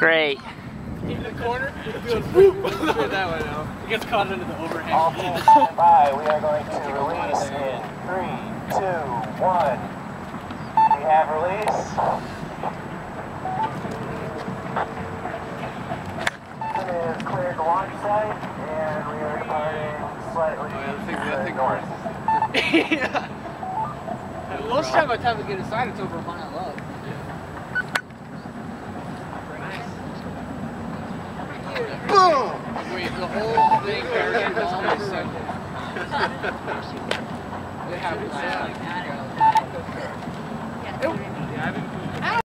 Great. In the corner, it goes boom. that way now. It gets caught under the overhang. All hands stand by. We are going to release in three, two, one. We have release. It is cleared the launch site, and we are departing slightly Oh, yeah, the thing- to that the thing north. yeah. Most of time, by the time we get inside, it's over a mile up. Boom! Wait, the whole thing carries almost single. They have that. Yeah,